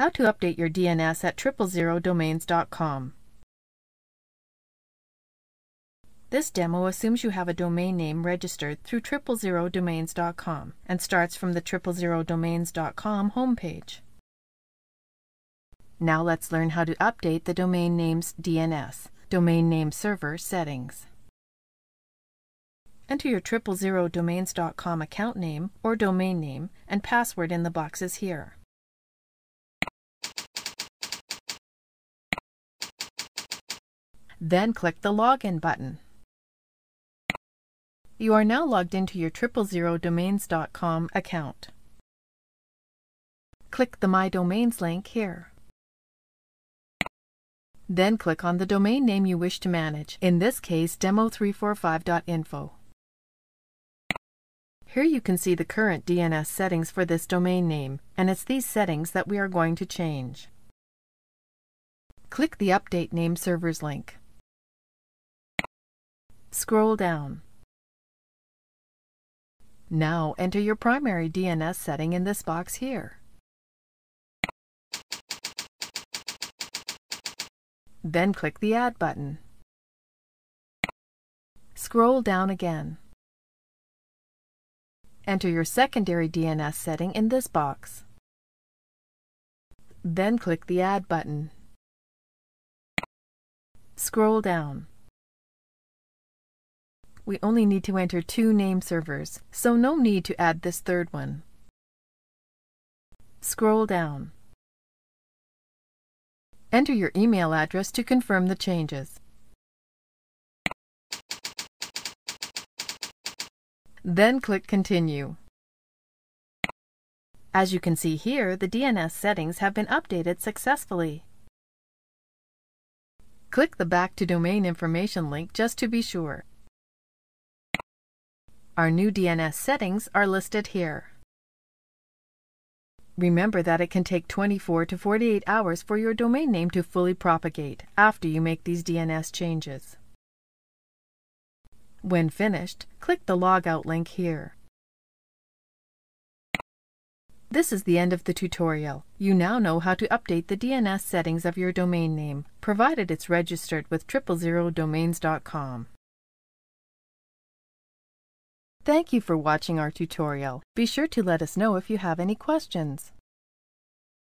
How to update your DNS at triplezerodomains.com. This demo assumes you have a domain name registered through triplezerodomains.com and starts from the triplezerodomains.com homepage. Now let's learn how to update the domain name's DNS, Domain Name Server settings. Enter your triplezerodomains.com account name or domain name and password in the boxes here. Then click the Login button. You are now logged into your triplezerodomains.com account. Click the My Domains link here. Then click on the domain name you wish to manage, in this case demo345.info. Here you can see the current DNS settings for this domain name, and it's these settings that we are going to change. Click the Update Name Servers link. Scroll down. Now enter your primary DNS setting in this box here. Then click the Add button. Scroll down again. Enter your secondary DNS setting in this box. Then click the Add button. Scroll down. We only need to enter two name servers, so no need to add this third one. Scroll down. Enter your email address to confirm the changes. Then click Continue. As you can see here, the DNS settings have been updated successfully. Click the Back to Domain Information link just to be sure. Our new DNS settings are listed here. Remember that it can take 24 to 48 hours for your domain name to fully propagate after you make these DNS changes. When finished, click the Logout link here. This is the end of the tutorial. You now know how to update the DNS settings of your domain name, provided it's registered with triplezerodomains.com. Thank you for watching our tutorial. Be sure to let us know if you have any questions.